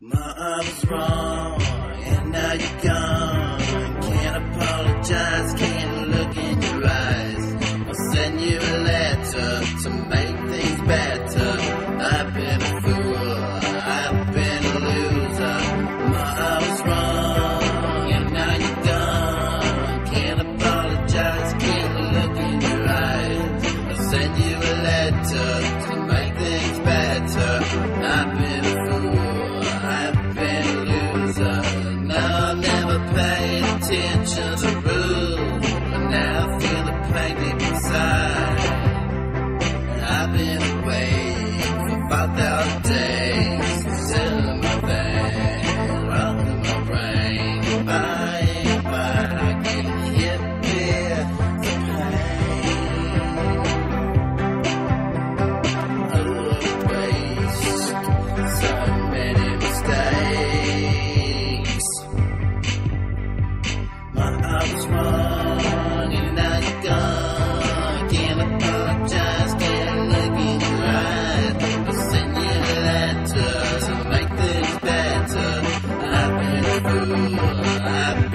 My arm is wrong, and now you're gone. Can't apologize, can't look in your eyes. I'll send you a letter to make things better. attention to rules, but now feel the pain deep inside. I've been away for about that day. crazy.